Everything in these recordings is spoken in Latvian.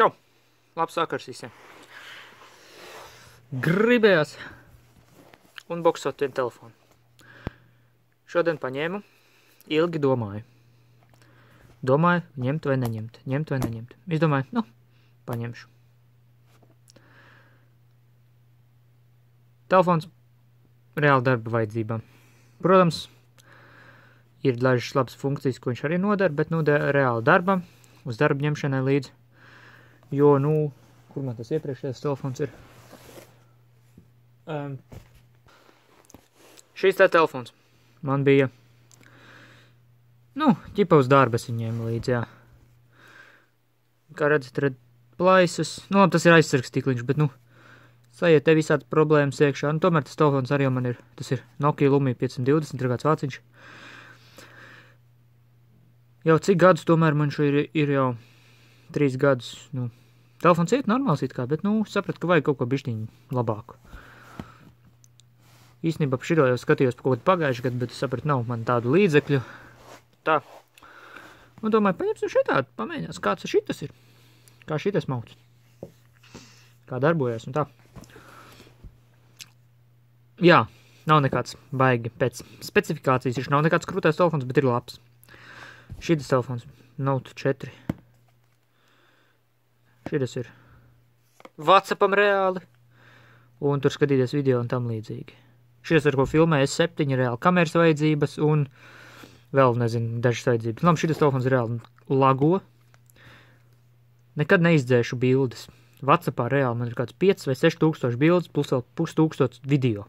Čau! Labs vakars visiem! Gribējās unboxot vienu telefonu. Šodien paņēmu, ilgi domāju. Domāju, ņemt vai neņemt, ņemt vai neņemt. Izdomāju, nu, paņemšu. Telefons reāli darba vajadzībām. Protams, ir dažas labas funkcijas, ko viņš arī nodara, bet, nu, reāli darbam, uz darbu ņemšanai līdzi. Jo, nu, kur man tas iepriekšējais telefons ir? Um, šīs tā telefons man bija, nu, ķipa uz darba es viņu ņēmu līdzi, jā. Kā redzat, red plaisas, nu, labi, tas ir aizsargs tikliņš, bet, nu, sajiet te visādi problēmas iekšā, nu, tomēr tas telefons arī man ir, tas ir Nokia Lumija 520, ir kāds vāciņš. Jau cik gadus tomēr man šo ir, ir jau trīs gadus, nu, telefons iet normāls it kā, bet, nu, sapratu, ka vajag kaut ko bišķiņu labāku. Īstenībā par šito jau skatījos par kaut kādu pagājušu gadu, bet sapratu, nav man tādu līdzekļu. Tā. Un domāju, paņemsim šitādu, pamēģinās, kāds šitas ir. Kā šitas mauc. Kā darbojas un tā. Jā, nav nekāds baigi pēc specifikācijas. Viņš nav nekāds krūtais telefons, bet ir labs. Šitas telefons Note 4. Šitas ir Whatsappam reāli. Un tur skatīties video un tam līdzīgi. Šis, ar ko filmēju, ir septiņi reāli kameras vajadzības un vēl, nezinu, dažas vajadzības. Labi, šis telefons reāli lago. Nekad neizdzēšu bildes. Whatsappā reāli man ir kāds 5 vai 6 tūkstoši bildes plus vēl pustūkstots video.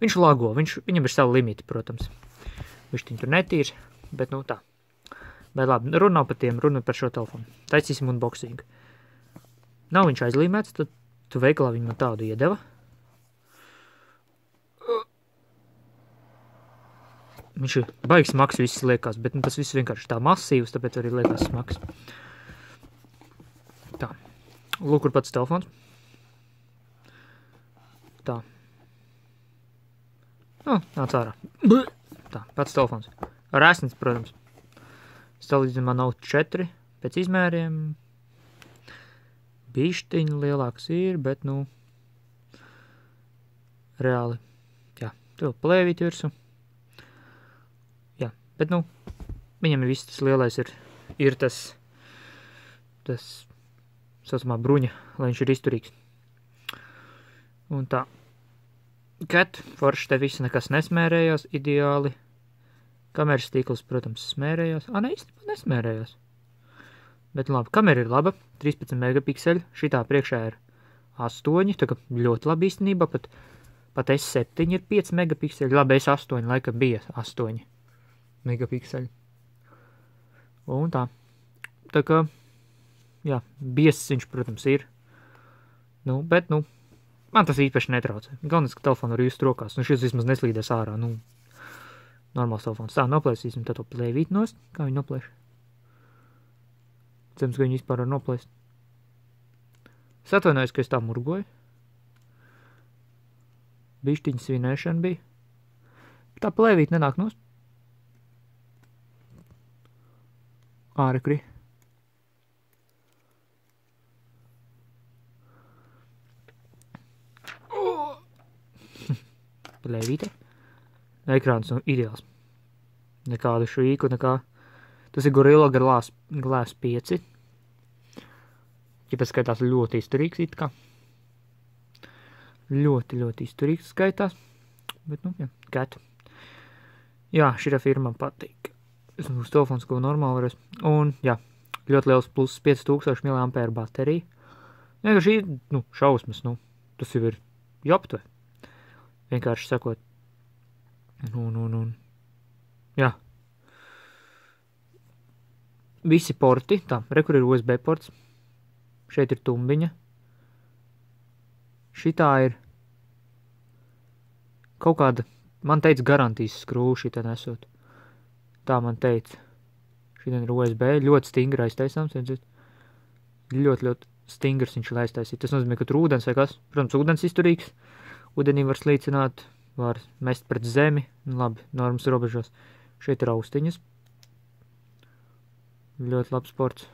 Viņš lago, viņš, viņam ir savi limiti, protams. Viņš tur netīrs, bet nu tā. Bet labi, runā par tiem, runa par šo telefonu. Taisīsim unboxing. Nav viņš aizlīmēts, tad tu veikalā viņu man tādu iedeva. Viņš ir baigs smags, viss liekas, bet nu, tas viss vienkārši tā masīvs, tāpēc arī liekas smags. Tā. Lūk, kur pats telefons. Tā. Nu, nāc ārā. Tā, pats telefons. Rēsnis, protams. Salīdzinājumā nav 4 pēc izmēriem. Bišķiņi lielāks ir, bet, nu, reāli, jā, tev plēvīt virsmu. Bet, nu, viņam viss tas lielais ir, ir tas, tas, saucamā bruņa, lai viņš ir izturīgs. Un tā. Kat, forši te viss nekas nesmērējās ideāli. Kameras tīkls, protams, smērējās. Ā, ne, īstenībā nesmērējās. Bet labi, kamera ir laba, 13 megapikseli, šitā priekšā ir 8, tā kā ļoti labi īstenībā, pat, pat S7 ir 5 megapikseli, labi, S8 laikam bija 8 megapikseli. Un tā. Tā kā, jā, biesis viņš, protams, ir. Nu, bet, nu, man tas īpaši netraucē. Galvenais, ka telefonu var just rokās. Nu, šis vismaz neslīdēs ārā. Nu, normāls telefons. Tā, noplēsīsim tad to plēvīt nost. Kā viņi noplēš? Cerams, ka viņi vispār var noplēst. Es atvainojos, ka es tā murgoju. Bišķiņa svinēšana bija. Tā plēvīt nenāk nost. ārkri. Lēvīte. Ekrāns nu ideāls. Nekādu šīku, nekā. Tas ir Gorilla Glass, Glass 5. Ja pēc skaitās ļoti izturīgs it kā. Ļoti, ļoti izturīgs skaitās. Bet, nu, jā, cat. Jā, šī firma patīk uz telefons, ko normāli varēs. Un, jā, ļoti liels pluss 5000 mAh baterija. Vienkārši šī, nu, šausmas, nu, tas jau ir joptve. Vienkārši sakot, nu, nu, nu, jā. Visi porti, tā, re, kur ir USB ports. Šeit ir tumbiņa. Šitā ir kaut kāda, man teica, garantijas skrūva šitā nesot. Tā man teica. Šī ir USB, ļoti stingri aiztaisāms, redzat. Ļoti, ļoti stingrs viņš ir aiztaisīt. Tas nozīmē, ka tur ūdens vai kas, protams, ūdens izturīgs. Ūdenī var slīcināt, var mest pret zemi, nu, labi, normas robežos. Šeit ir austiņas. Ļoti labs sports.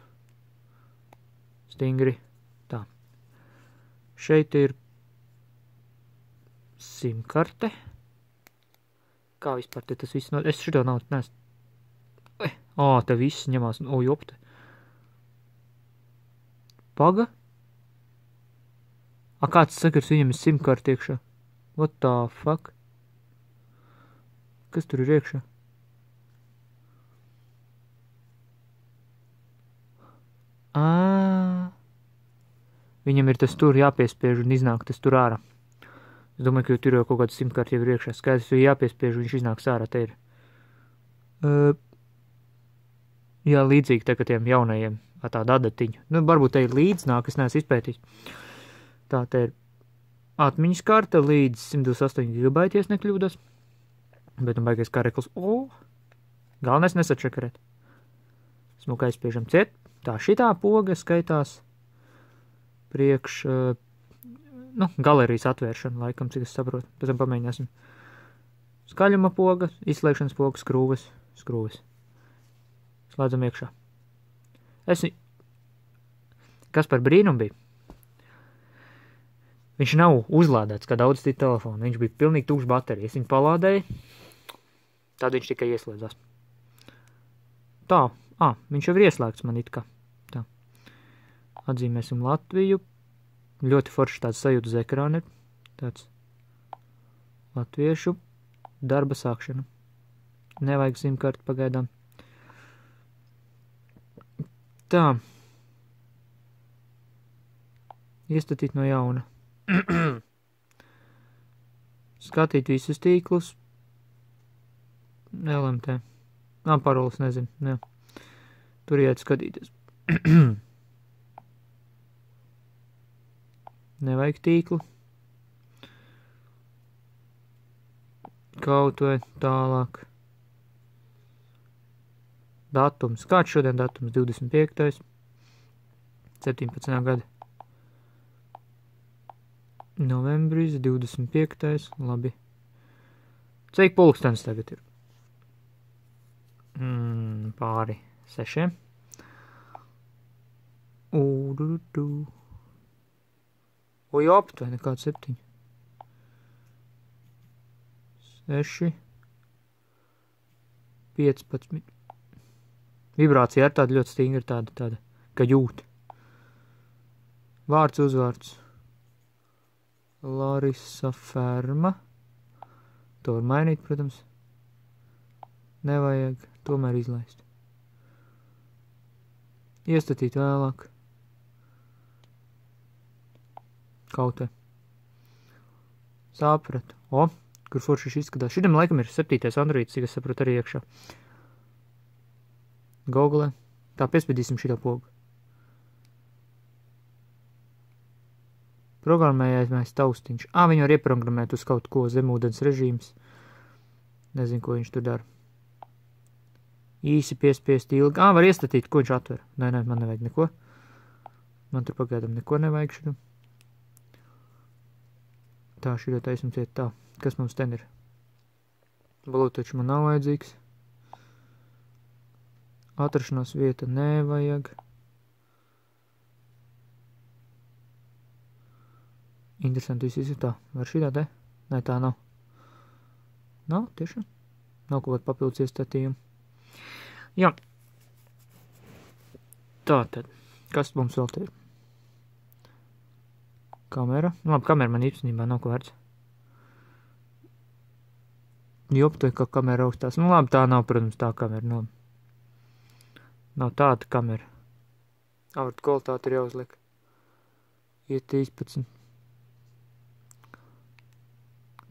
stingri. Tā. Šeit ir simkarte. Kā vispār te tas viss no... Es šito nav, nes... Ā, te viss ņemās, o, jopte. Paga? A, kāds sakars viņam ir simkarte iekšā? What the fuck? Kas tur ir iekšā? Ā. Viņam ir tas tur jāpiespiež un iznāk tas tur ārā. Es domāju, ka tur jau kaut kāds simtkārt jau ir iekšā. Skaidrs, jo jāpiespiež, viņš iznāks ārā, te ir. Uh, jā, līdzīgi tā, ka tiem jaunajiem, tāda adatiņa. Nu, varbūt te ir līdznāk, es neesmu izpētījis. Tā, te ir atmiņas karta līdz 128 GB, ja nekļūdos. Bet, nu, baigais karekls, o, galvenais nesačakarēt. Smuka aizspiežam ciet. Tā šitā poga skaitās priekš, uh, nu, galerijas atvēršana, laikam, cik es saprotu. Pēc tam pamēģināsim. Skaļuma poga, izslēgšanas poga, skrūves, skrūves. Slēdzam iekšā. Es, kas par brīnumu bija? Viņš nav uzlādēts kā daudz citu telefonu. Viņš bija pilnīgi tukšs baterija. Es viņu palādēju, tad viņš tikai ieslēdzās. Tā, ah, viņš jau ir ieslēgts man it kā. Atzīmēsim Latviju. Ļoti forši tāds sajūta uz ekrāna ir. Tāds latviešu darba sākšana. Nevajag simkarti pagaidām. Tā. Iestatīt no jauna. Skatīt visus tīklus. LMT. Nā, paroles nezinu. Jā. Tur iet skatīties. Nevajag tīklu. Kaut vai tālāk. Datums. Kāds šodien datums? 25. 17. gada. Novembris 25. Labi. Cik pulkstens tagad ir? Mm, pāri sešiem. Ududu. Oi, aptuveni kāds septiņi. Seši. Piecpadsmit. Vibrācija ir tāda ļoti stingra, tāda, tāda, ka jūt. Vārds uzvārds. Larisa Ferma. To var mainīt, protams. Nevajag tomēr izlaist. Iestatīt vēlāk. Kaut te. Sapratu. O, kur forši šis izskatās. Šitam laikam ir septītais Androids, cik es sapratu arī iekšā. Google. Tā piespiedīsim šito pogu. Programmējais taustiņš. Ā, viņu var ieprogrammēt uz kaut ko zemūdens režīms. Nezinu, ko viņš tur dara. Īsi piespiest ilgi. Ā, var iestatīt, ko viņš atver. Nē, nē, man nevajag neko. Man tur pagaidām neko nevajag šito. Tā, šī taisnums iet tā. Kas mums ten ir? Bluetooth man nav vajadzīgs. Atrašanās vieta nevajag. Interesanti viss izsitā. Var šī tā te? Nē, tā nav. Nav, tiešām. Nav kaut kāda papildus iestatījuma. Jā. Tā tad. Kas mums vēl te ir? Kamera. Nu, labi, kamera man īstenībā nav ko vērts. Jop, to kā kamera augstās. Nu, labi, tā nav, protams, tā kamera. Nu, nav tāda kamera. Avrta kvalitāte ir jāuzliek. Ir 13.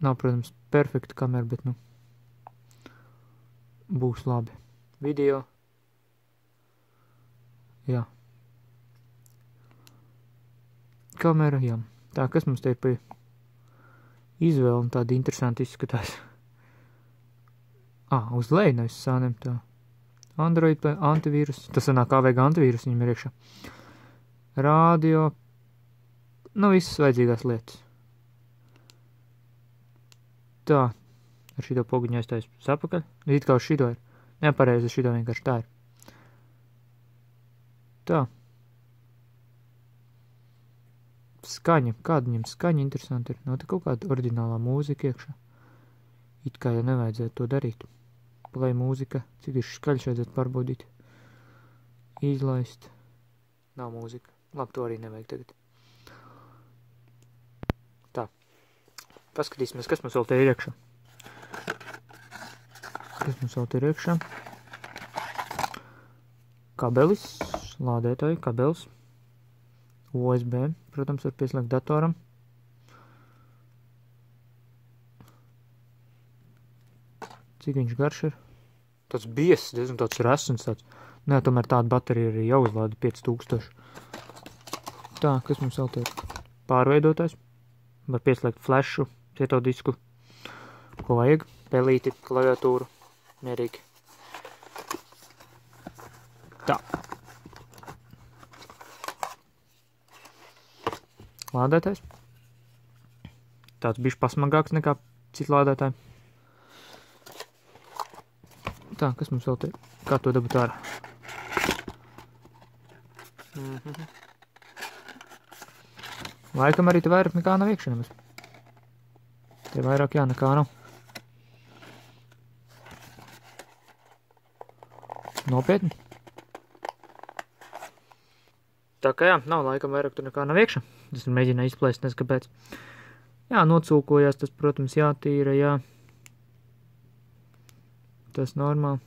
Nav, protams, perfekta kamera, bet, nu, būs labi. Video. Jā. Kamera, jā. Tā, kas mums te ir pie izvēle un tāda interesanti izskatās. Ah, uz leju nevis sāniem tā. Android antivīrus. Tas sanāk AVG antivīrus viņam ir iekšā. Rādio. Nu, visas vajadzīgās lietas. Tā, ar šito poguņu aizstājas sapakaļ. It kā uz šito ir. Nepareizi, šito vienkārši tā ir. Tā. Skaņa, kāda viņam skaņa interesanti ir. Nav te kaut kāda oriģinālā mūzika iekšā. It kā jau nevajadzētu to darīt. Play mūzika, cik ir skaļš vajadzētu pārbaudīt. Izlaist. Nav mūzika. Labi, to arī nevajag tagad. Tā. Paskatīsimies, kas mums vēl te ir iekšā. Kas mums vēl te ir iekšā? Kabelis, lādētāji, kabelis. USB, protams, var pieslēgt datoram. Cik viņš garš ir? Tāds bies, diezgan tāds resns tāds. Nē, tomēr tāda baterija arī jāuzlāda 5000. Tā, kas mums vēl te ir? Pārveidotājs. Var pieslēgt flashu, cieto disku. Ko vajag? Pelīti, klaviatūru. Mierīgi. Tā. Lādētājs. Tāds bišķi pasmagāks nekā citi lādētāji. Tā, kas mums vēl te? Kā to dabūt ārā? Mm -hmm. Laikam arī te vairāk nekā nav iekšā nemaz. Te vairāk jā nekā nav. Nopietni. Tā kā jā, nav laikam vairāk tur nekā nav iekšā. Es mēģināju izplēst, nezinu kāpēc. Jā, nocūkojās, tas, protams, jātīra, jā. Tas normāli.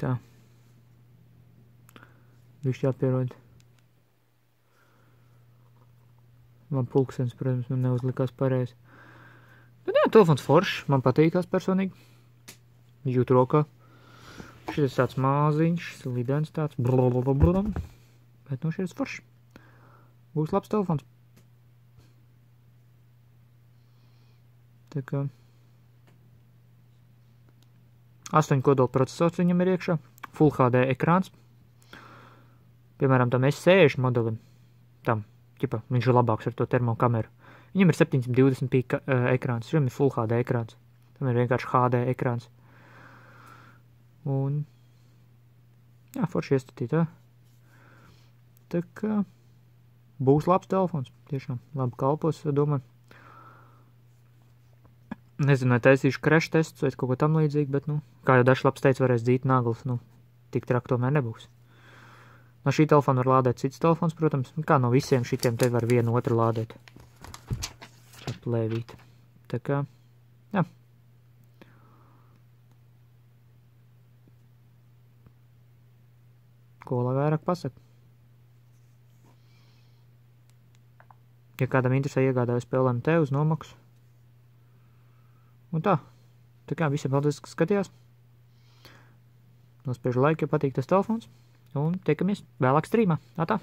Tā. Viņš jāpierod. Man pulkstens, protams, man neuzlikās pareizi. Bet jā, telefons foršs, man patīkās personīgi. Jūt rokā. Šis tāds māziņš, lidens tāds. Blablabla. Bet nu šis foršs. Būs labs telefons. Tā kā... 8 kodola procesors viņam ir iekšā. Full HD ekrāns. Piemēram, tam S60 modelim. Tam ķipa, viņš ir labāks ar to termokameru. Viņam ir 720p uh, ekrāns, viņam ir Full HD ekrāns. Tam ir vienkārši HD ekrāns. Un, jā, forši iestatīt, jā. Tā kā būs labs telefons, tiešām labi kalpos, domāju. Nezinu, vai taisīšu crash tests vai kaut ko tam līdzīgu, bet, nu, kā jau dažs labs teica, varēs dzīt naglas, nu, tik trak tomēr nebūs. No šī telefona var lādēt cits telefons, protams. Kā no visiem šitiem te var vienu otru lādēt. Lēvīt. Tā kā, jā. Ko lai vairāk pasaka? Ja kādam interesē iegādājas spēlēm te uz nomaksu. Un tā. Tā kā visiem paldies, ka skatījās. Nospiežu laiku, ja patīk tas telefons un tiekamies vēlāk strīmā. Tā tā!